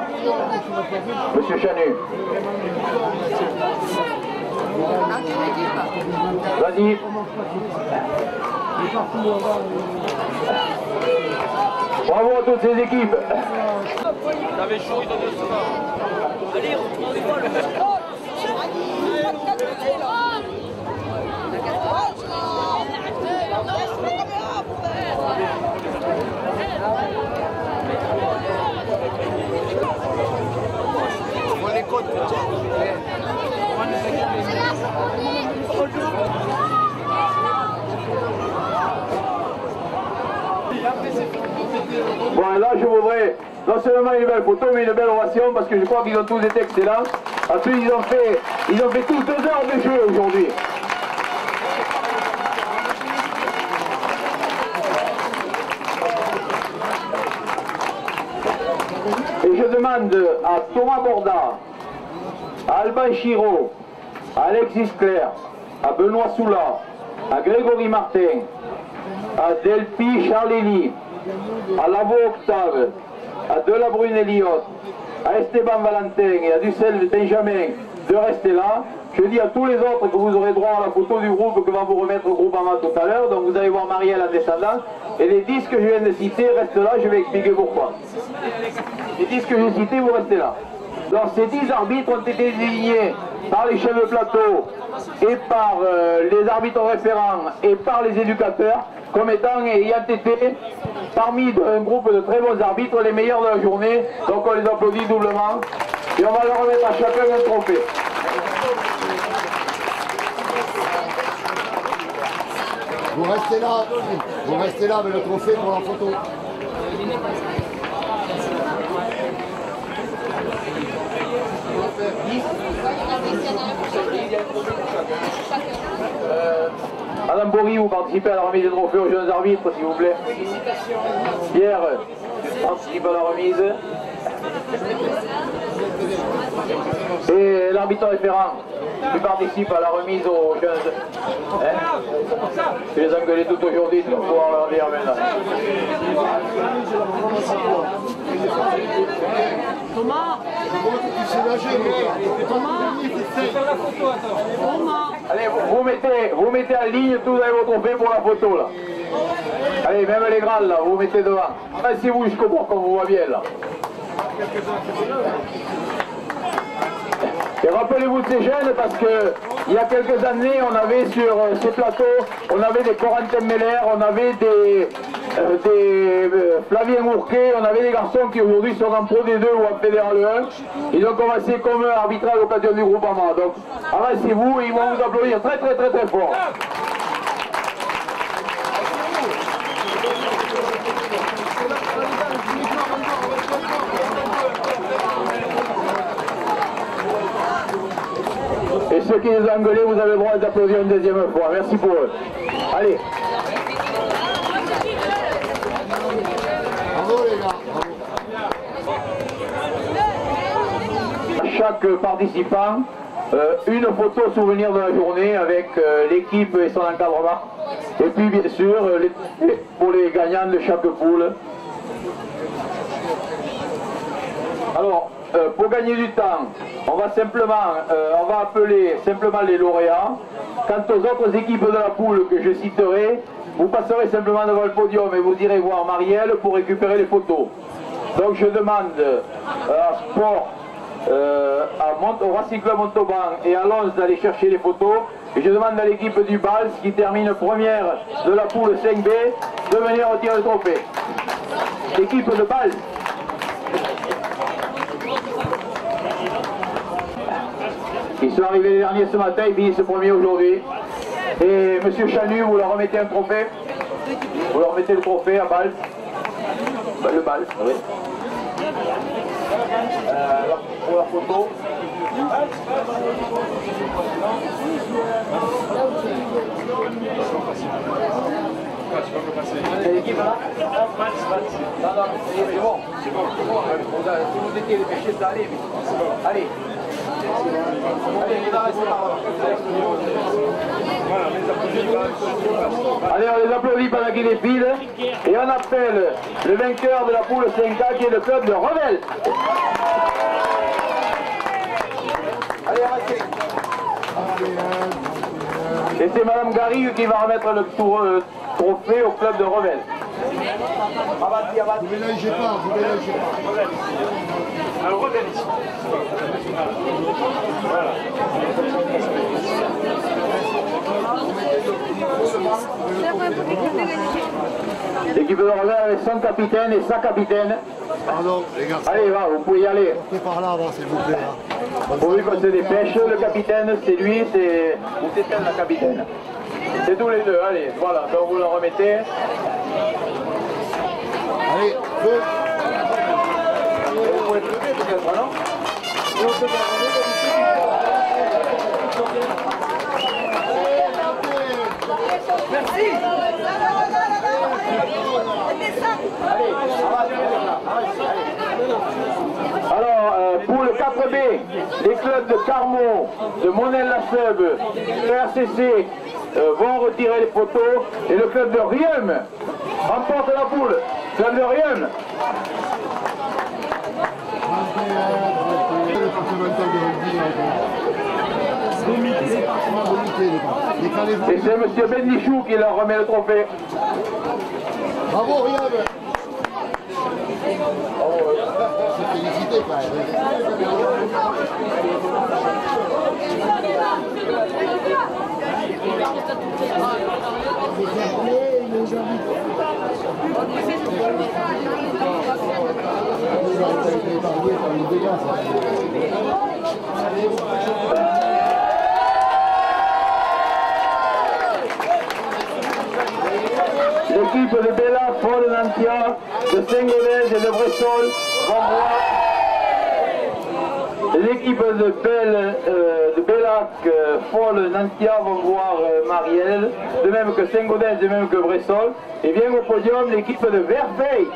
Monsieur Chanu. Vas-y. Bravo à toutes ces équipes. T'avais chaud, il donne ça. Allez, retrouvez-moi le. Bon, là, je voudrais non seulement une belle photo, mais une belle ovation, parce que je crois qu'ils ont tous été excellents. Ensuite, ils ont fait, ils ont fait tous deux heures de jeu aujourd'hui. Et je demande à Thomas Borda, à Alban Chiraud, à Alexis Claire, à Benoît Soula, à Grégory Martin, à Delphi Charlély, à Lavo Octave, à Delabrune Eliot, à Esteban Valentin et à Ducel Benjamin de rester là. Je dis à tous les autres que vous aurez droit à la photo du groupe que va vous remettre le groupe Ama tout à l'heure. Donc vous allez voir Marielle en descendant. Et les 10 que je viens de citer restent là, je vais expliquer pourquoi. Les 10 que j'ai cités, vous restez là. Ces 10 arbitres ont été désignés par les chefs de plateau et par euh, les arbitres référents et par les éducateurs comme étant ayant été parmi un groupe de très bons arbitres les meilleurs de la journée. Donc on les applaudit doublement et on va leur remettre à chacun un trophée. Vous restez là, vous restez là avec le trophée pour la photo. Madame Bory, vous participez à la remise des trophées aux jeunes arbitres, s'il vous plaît. Pierre, participe à la remise. Et l'arbitre référent, qui participe à la remise aux jeunes. Hein Je les engueuler tout aujourd'hui, tu vas pouvoir leur dire maintenant. Thomas Allez, vous, mettez, vous mettez en ligne tous avez vos trophées pour la photo là. Allez, même les grands là, vous mettez devant. Avancez-vous jusqu'au bord qu'on vous voit bien là. Et rappelez-vous de ces jeunes parce que il y a quelques années, on avait sur euh, ces plateaux, on avait des Corentin Meller, on avait des, euh, des euh, Flavien Mourquet, on avait des garçons qui aujourd'hui sont en Pro D2 ou en Fédéral 1. Et donc on va essayer comme eux arbitrer à l'occasion du groupement. Donc avancez-vous et ils vont vous applaudir très très très très fort. Les vous avez le droit d'applaudir une deuxième fois. Merci pour eux. Allez. Chaque participant, euh, une photo souvenir de la journée avec euh, l'équipe et son encadrement. Et puis bien sûr, euh, pour les gagnants de chaque poule. Alors, euh, pour gagner du temps, on va simplement, euh, on va appeler simplement les lauréats. Quant aux autres équipes de la poule que je citerai, vous passerez simplement devant le podium et vous irez voir Marielle pour récupérer les photos. Donc je demande euh, à Sport, à Mont au Racing Montauban et à Lons d'aller chercher les photos. Et je demande à l'équipe du BALS qui termine première de la poule 5B de venir retirer le trophée. L'équipe de BALS. Ils sont arrivés les derniers ce matin, ils finissent premier aujourd'hui. Et Monsieur Chanu, vous leur remettez un trophée Vous leur remettez le trophée à Bâle Bah, Le Bâle, oui. Euh, alors, pour la photo. C'est l'équipe là Non, non, c'est bon. C'est bon. Avez- Si vous étiez dépêchés d'aller. Allez. Allez, on les applaudit pendant qu'ils défilent. Et on appelle le vainqueur de la poule 5A qui est le club de Revel. Allez, arrêtez. Et c'est Madame Garrigue qui va remettre le tour- euh, trophée au club de Revel. Vous mélangez pas, vous mélangez pas. Alors Revel ici. L'équipe de Revel avec son capitaine et sa capitaine. Pardon, les gars. Allez, va, vous pouvez y aller. Sortez par là s'il vous plaît. hein. Pourvu qu'on se dépêche, le capitaine c'est lui, c'est ou c'est elle la capitaine. C'est tous les deux, allez, voilà, donc vous le remettez. Allez, feu. Vous pouvez lever peut-être, non Vous pouvez te Merci. Alors, euh, pour le 4B, les clubs de Carmont, de Monel-la-Seube, de RCC euh, vont retirer les photos et le club de Riem remporte la poule. Club de Riem. Et c'est Monsieur Bendichou qui leur remet le trophée. Bravo. C'est félicité, quand L'équipe de Bella, Folle, Nantia, de Saint-Gaudens et de Bressol vont voir l'équipe de, euh, de Bellac, euh, Folle, Nantia vont voir euh, Marielle, de même que Saint-Gaudens, de même que Bressol. Et vient au podium l'équipe de Verfeil.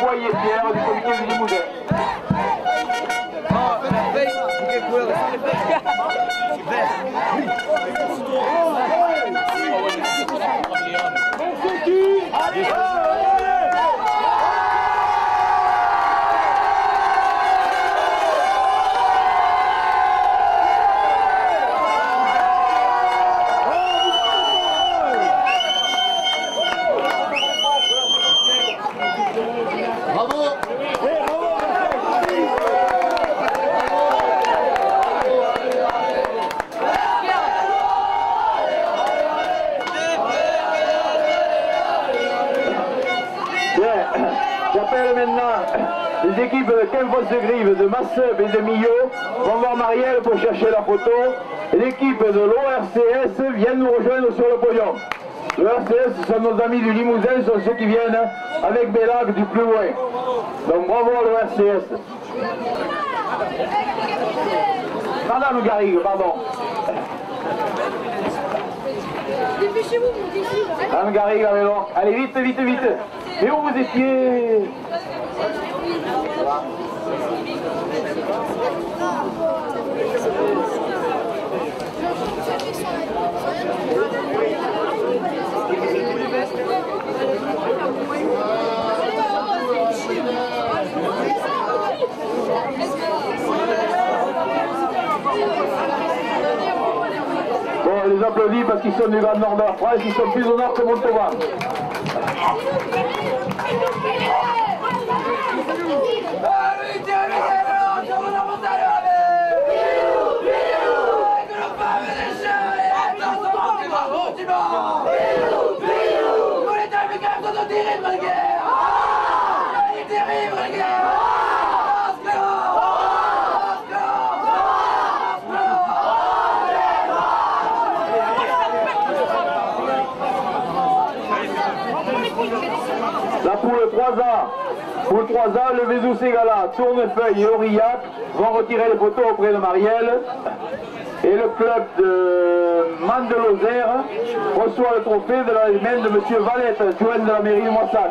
Par M. Boyer-Pierre du comité du Limousin. Les équipes de Quinfos-de-Grive, de Masseb et de Millau vont voir Marielle pour chercher la photo. L'équipe de l'ORCS vient nous rejoindre sur le podium. L'ORCS, ce sont nos amis du Limousin, ce sont ceux qui viennent avec Bélac du plus loin. Donc bravo à l'ORCS. Madame Garrigue, pardon. Dépêchez-vous, mon. Madame Garrigue. Allez, vite, vite, vite. Et où vous étiez? Applaudit parce qu'ils sont du Grand Nord de la France, ils sont plus au nord que Montauban. La poule 3A, poule 3A, le Vézou Ségala, Tournefeuille et Aurillac vont retirer les photos auprès de Marielle. Et le club de Mandelozère reçoit le trophée de la main de M. Valette, adjoint de la mairie de Moissac.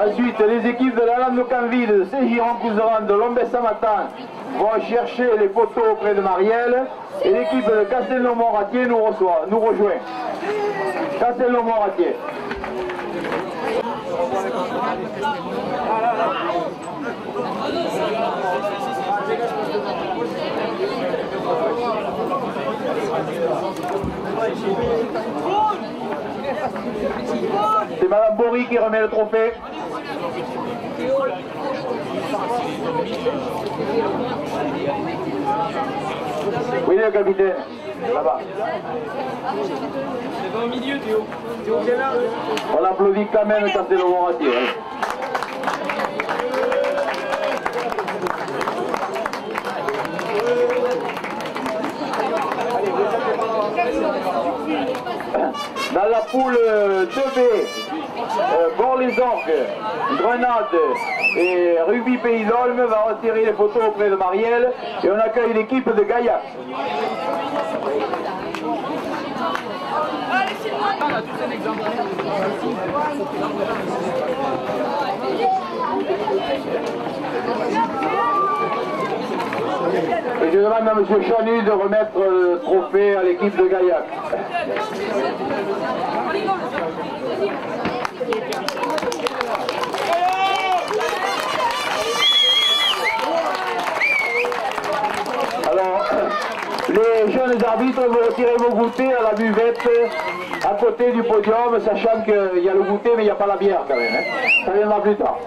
Ensuite, les équipes de Canville, de Saint-Giron-Couseran, de Lombès-Samatan vont chercher les photos auprès de Marielle et l'équipe de Castelnau-Moratier nous reçoit, nous rejoint. Castelnau-Moratier. C'est Madame Bory qui remet le trophée. Oui, le capitaine, là-bas. au milieu, Théo. Théo, viens là. On applaudit quand même quand c'est le Moratier. hein. Dans la poule 2B, euh, Bord-les-Orgues, Grenade et Rugby Pays d'Olme va retirer les photos auprès de Marielle et on accueille l'équipe de Gaillac. Je demande à M. Chanu de remettre le trophée à l'équipe de Gaillac. Alors, les jeunes arbitres vont retirer vos goûters à la buvette à côté du podium, sachant qu'il y a le goûter mais il n'y a pas la bière quand même. hein. Ça viendra plus tard.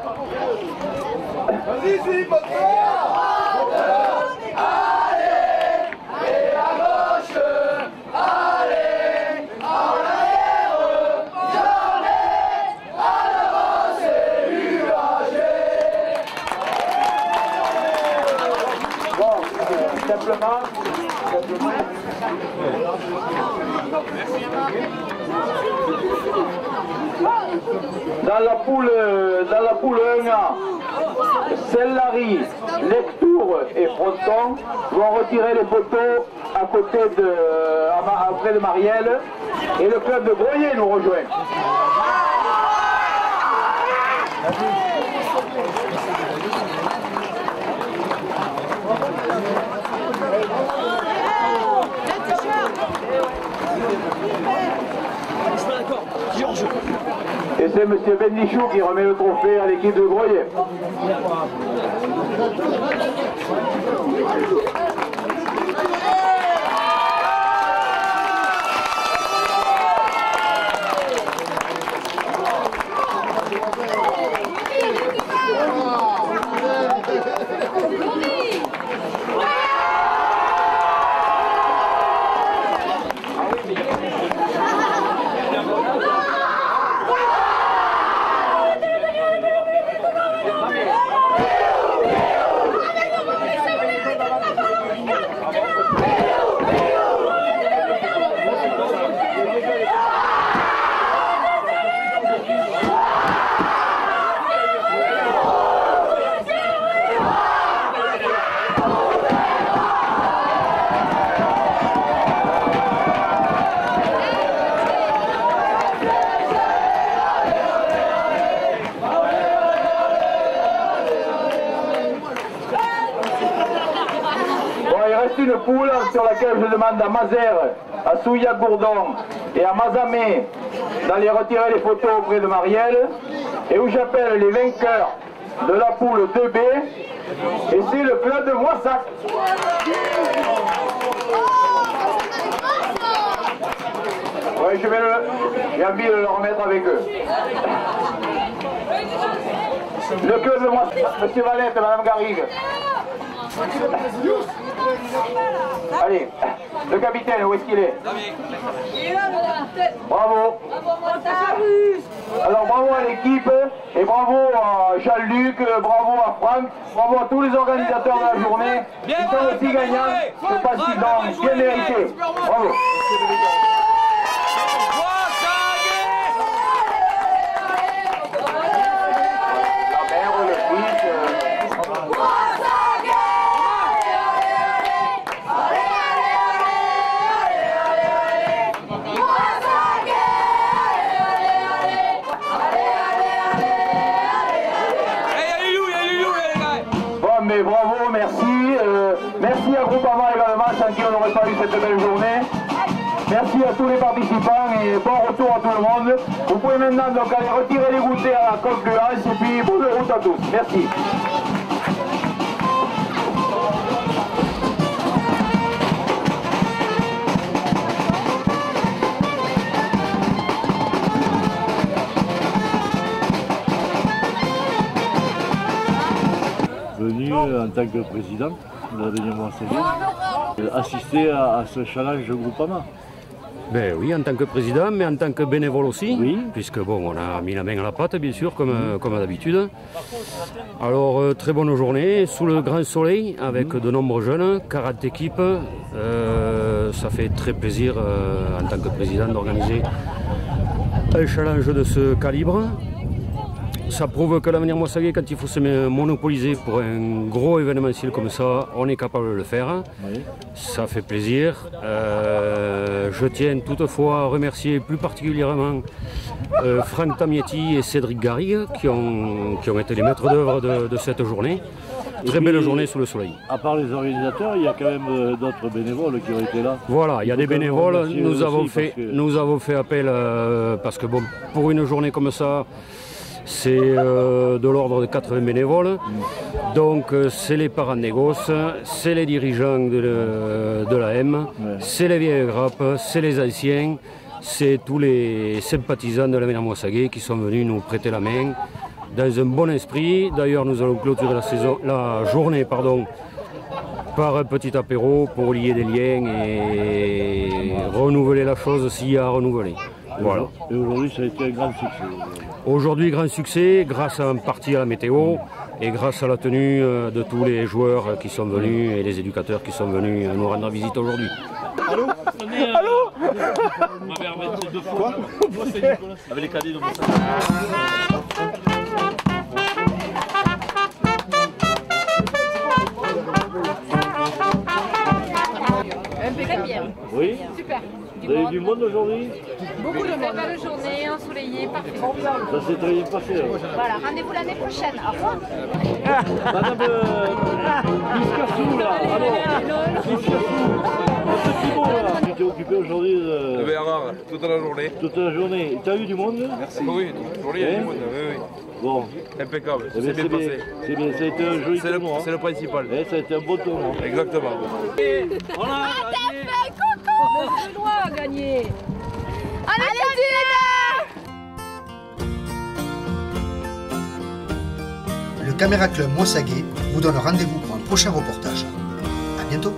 Dans la poule, dans la poule 1A, Sellari, Lectour et Fronton vont retirer les poteaux à côté de, après de Marielle et le club de Broyer nous rejoint. Et c'est M. Bendichou qui remet le trophée à l'équipe de Broyer. Bon, il reste une poule sur laquelle je à Mazer, à Souya Gourdon et à Mazamé d'aller retirer les photos auprès de Marielle et où j'appelle les vainqueurs de la poule 2B et c'est le club de Moissac. Oui, je vais le, j'ai envie de le remettre avec eux. Le club de Moissac, Monsieur Valette, Madame Garrigue. Allez, le capitaine, où est-ce qu'il est Bravo. Alors bravo à l'équipe et bravo à Jean-Luc, bravo à Franck, bravo à tous les organisateurs de la journée. Ils sont aussi gagnants, qu'ils ont bien mérité. Bravo. Bravo, merci. euh, merci à Groupama également, sans qui on n'aurait pas eu cette belle journée. Merci à tous les participants et bon retour à tout le monde. Vous pouvez maintenant donc aller retirer les goûters à la concurrence et puis bonne route à tous. Merci. Tant que président de l'avenir Moissonnier, euh, assister à, à ce challenge Groupama. Ben oui, en tant que président, mais en tant que bénévole aussi, puisque bon, on a mis la main à la pâte, bien sûr, comme, euh, comme d'habitude. Alors, euh, très bonne journée, sous le grand soleil, avec de nombreux jeunes, 40 équipes. Euh, ça fait très plaisir, euh, en tant que président, d'organiser un challenge de ce calibre. Ça prouve que l'avenir Moissaguet, quand il faut se monopoliser pour un gros événementiel comme ça, on est capable de le faire. Ça fait plaisir. Euh, je tiens toutefois à remercier plus particulièrement euh, Franck Tamietti et Cédric Garrigue qui ont, qui ont été les maîtres d'œuvre de, de cette journée. Très belle journée sous le soleil. À part les organisateurs, il y a quand même euh, d'autres bénévoles qui ont été là. Voilà, il y a des bénévoles. Nous avons, fait, que- nous avons fait appel euh, parce que bon, pour une journée comme ça, c'est euh, de l'ordre de 80 bénévoles. Donc euh, c'est les parents des gosses, c'est les dirigeants de, le- de la M, c'est les vieilles grappes, c'est les anciens, c'est tous les sympathisants de la Moissaguet qui sont venus nous prêter la main dans un bon esprit. D'ailleurs, nous allons clôturer la, saison, la journée pardon, par un petit apéro pour lier des liens et renouveler la chose s'il y a à renouveler. Voilà. Et aujourd'hui, ça a été un grand succès. Aujourd'hui, grand succès grâce en partie à la météo et grâce à la tenue euh, de tous les joueurs qui sont venus et les éducateurs qui sont venus nous rendre visite aujourd'hui. Allô On m'avait remetté deux fois. Avec les cadets de mon. Oui Super. Vous avez du monde aujourd'hui Beaucoup de monde. Très belle journée, ensoleillée, parfait. Ça s'est très bien passé. alors. Voilà, rendez-vous l'année prochaine. Au revoir. Madame euh, Biscassou, là, alors, Biscassou, un petit mot là, tu t'es occupé aujourd'hui de... De Bernard, toute la journée. Toute la journée. T'as eu du monde Merci. Oui, toute la journée, il y a Hein du monde. Oui, oui. Bon. Impeccable, Eh c'est bien, bien passé. C'est bien, ça a été un joli C'est le- tournoi. c'est le principal. Eh, ça a été un beau tournoi. Exactement. Ah, fait coucou Le a gagné. Allez, Allez Le Caméra Club Moissaguet vous donne rendez-vous pour un prochain reportage. A bientôt